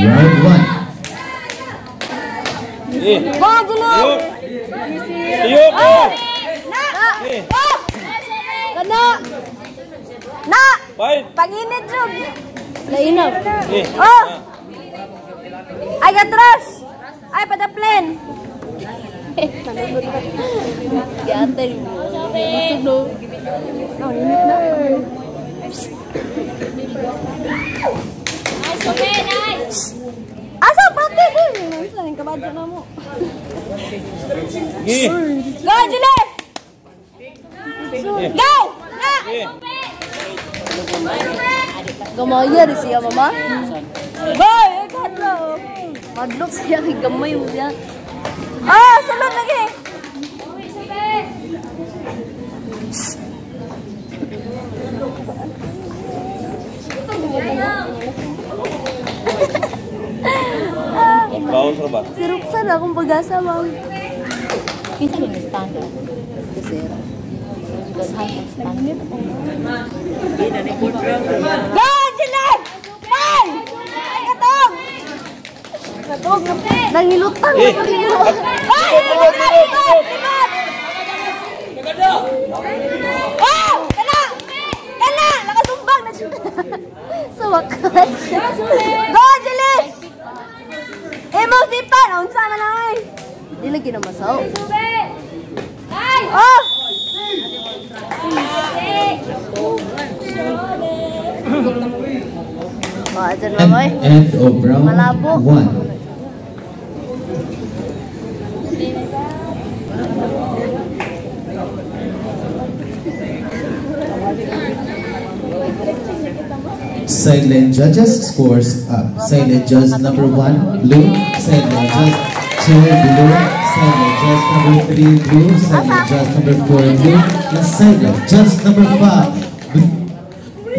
Round one. Round one. Tiyok! Tiyok! Na! Kana! Panginit jug! Lainap. Ay, atras! Ay, padaplen! Gatel mo. Masunog. Ang init na. Okay, nice. Asal pakai tu, Mana yang kebaja namu? Gi. Go, Jule. Eh. Go. Gemaya eh. di sini, Mama. Boy, eh, Bye, kat lo. Madlok siapa gemaya? Bawas ka ba? Si Roxanne, akong pag-asa, ma'am. Pinsan yung standard. Kasi, Go, Julie! Pan! Ay, katong! Katong, nangilutang. Eh. Ay, libot, libot, libot! Oh! Kana! Kana! Nakatumbang na siya. Sa wakas. Go, Julie! Emo si Pan! Ang sama na ay! Hindi lagi na masaw. Oh! End of round Malabo. one. Silent judges scores up. Silent judge number one, blue. Silent judge two, blue. Silent judge number three, blue. Silent judge number four, blue. And silent judge number five. blue.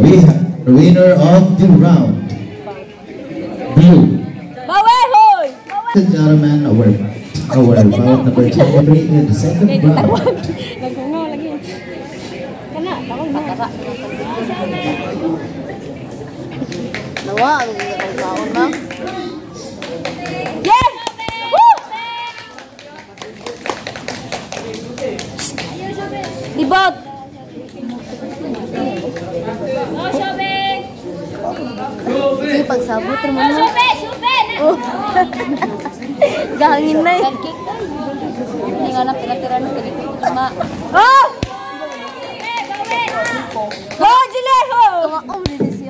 We have winner of the round, blue. Bawe, hoy! Ladies and gentlemen, our, our round number two entry in the second round. dua atau tiga kali tahun bang. Di bot. Oh, Ini pak sabu termana? Oh, sobek, sobek. Oh. Gangin nai. Ini anak kira-kira nak jadi. Oh. Sobek. Oh, jeleh. Oh, jeleh. Oh, jeleh.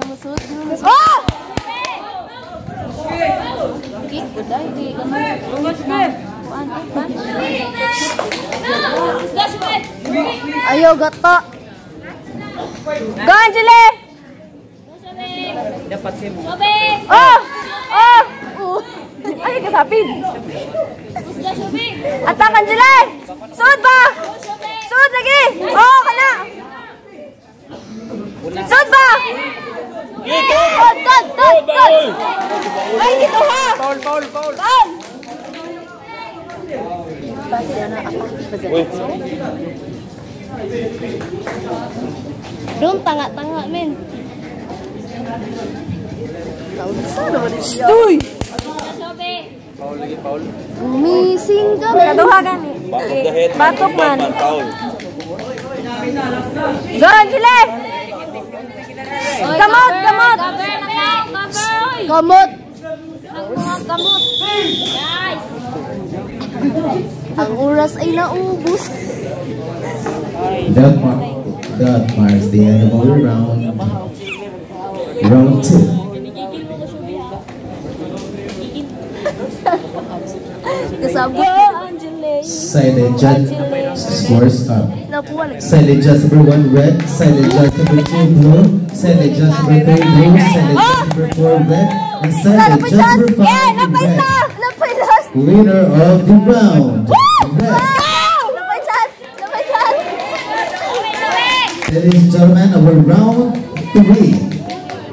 Oh. Oh, Okay, good day. Hindi ganun. Kuan, kuan. Ayaw, gato. Go, Angele! Oh! Oh! Oh! Ay, kasapid. Atak, Angele! Sud lagi! Oh, kana! Sud ba? Ito. Tod, tod, tod, Ba, tod! oy. Ay, dito ha! Foul, foul, foul. Foul! Uy. Doon, tanga-tanga, men. Uy! Foul lagi, foul. Missing ka. Kaduha gani. Batok man. Foul. John, Chile! Kamot, kamot! Kamot! Ang oras ay naubos. That, mar that marks the end of our round. Round two. Kasabo. Angele. Silent judge scores up. Silent judge number one, red. Silent judge number two, blue. Silent judge number three, blue. Silent judge number four, red. And silent judge number Yeah, five, napay red. Winner of the round, Ladies and gentlemen, our round three.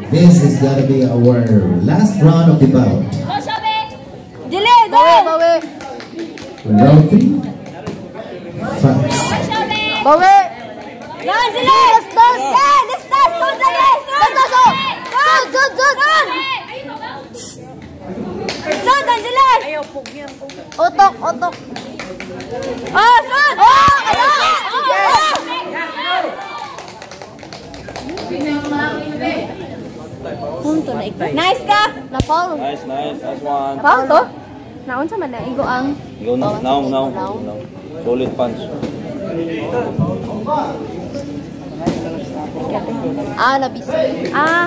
This is gonna be our last round of the bout. Delay, go! Round three. Five. Let's go! Let's go! Otok, otok! Oh, son! Oh, ano? Sige! Punto na ikaw. Nice ka! Na foul. Nice, nice. Nice one. Foul to? Naon sa man na igo ang Go now, now, now. now. Solid punch. Ah, nabisa. Ah.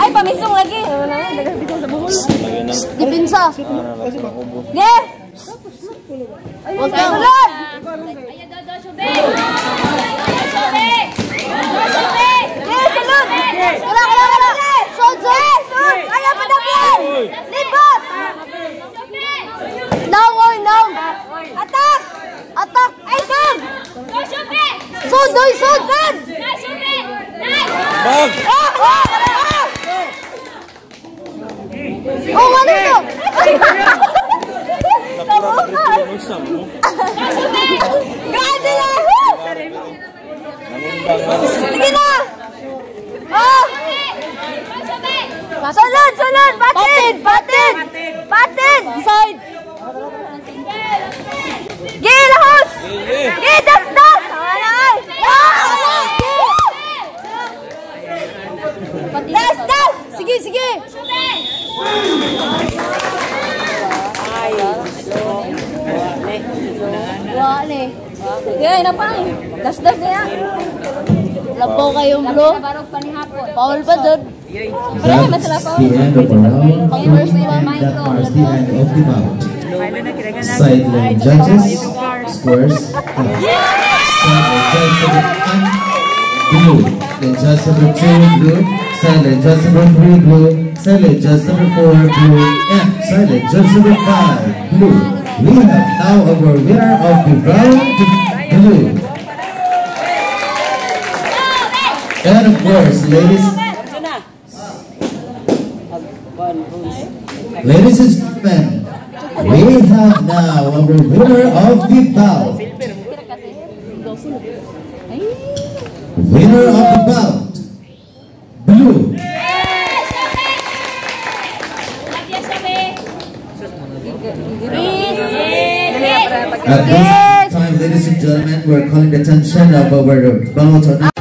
Ay, pamisong lagi. Wala na, nagbisong sa buhol. Lagyan ng... Dipinsa. Ah, nalagyan ng ubos. Ge! Huwag kang ulan! Ge, salud! Wala, wala, wala! Sod, sod! Sod! Ayaw pa! Libot! Oy, down! Attack! Attack! Ay, down! Sod, oy, sod, sod! Bag! Ah! Ah! Oh, ano ito? Napura ka trip yung isang mo. Grabe na. Sige na! Oh! Sunod, sunod! Patid! Patid! Patid! Side! Gi, lahos! Sige. Gi, das, das! Das, das! Sige, sige! Wale. nakakaan ya, eh. Okay, yeah, nampak ni. Das-das niya. Labo kayong blo. Paul pa dun. Parang naman sila pa. Gamers na yung mind ko. Labos. Sideline judges. Squares. Blue. And just number two, blue. Silent just number three, blue. Silent just number four, blue. And silent just number five, blue. We have now our winner of the round, blue. And of course, ladies, ladies and gentlemen, we have now our winner of the bout. Winner of the bout, blue. At this time, ladies and gentlemen, we're calling the attention of our